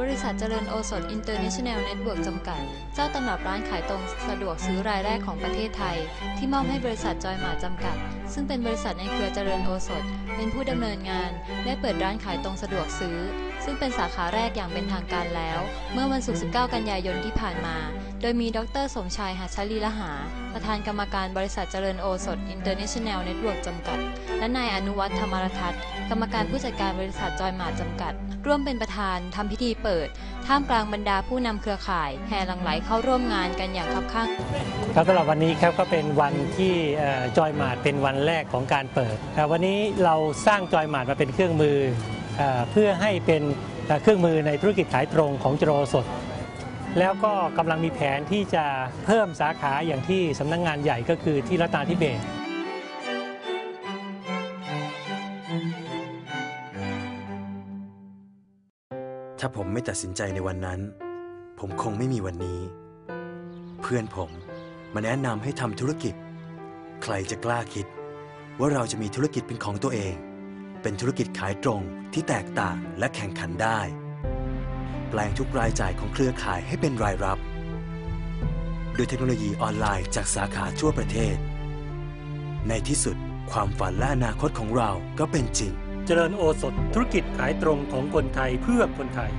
บริษัทเจริญโอสถ International Network จำกัด เจ้าตำรับร้านขายตรงสะดวกซื้อรายแรกของประเทศไทย ที่มอบให้บริษัทจอยหมาจำกัด ซึ่งเป็นบริษัทในเครือเจริญโอสถ เป็นผู้ดำเนินงาน ได้เปิดร้านขายตรงสะดวกซื้อ ซึ่งเป็นสาขาแรกอย่างเป็นทางการแล้ว เมื่อวันศุกร์ 19 กันยายนที่ผ่านมา โดยมีดร สมชายหัชลีละหา ประธานกรรมการบริษัทเจริญโอสถ International Network จำกัด และนายอนุวัฒน์ธรรมรทัศน์กรรมการผู้จัดการบริษัทจอยหมาจำกัด ร่วมเป็นประธานทำพิธีเปิดท่ามกลางบรรดาผู้นำเครือข่ายแห่หลั่งไหลเข้าร่วมงานกันอย่างคับข้างครับสำหรับวันนี้ครับก็เป็นวันที่จอยมาดเป็นวันแรกของการเปิดเอ่วันนี้เราสร้างจอยมาดมาเป็นเครื่องมือเอเพื่อให้เป็นเอ่อเครื่องมือในธุรกิจขายตรงของจโรสดแล้วก็กำลังมีแผนที่จะเพิ่มสาขาอย่างที่สำนักงงานใหญ่ก็คือที่รัตนาธิเบศ ถ้าผมไม่ตัดสินใจในวันนั้น ผมคงไม่มีวันนี้ เพื่อนผมมาแนะนำให้ทำธุรกิจ ใครจะกล้าคิด ว่าเราจะมีธุรกิจเป็นของตัวเอง เป็นธุรกิจขายตรงที่แตกต่างและแข่งขันได้ แปลงทุกรายจ่ายของเครือข่ายให้เป็นรายรับ โดยเทคโนโลยีออนไลน์จากสาขาทั่วประเทศ ในที่สุดความฝันและอนาคตของเราก็เป็นจริง เจริญโอสถธุรกิจขายตรงของคนไทยเพื่อคนไทย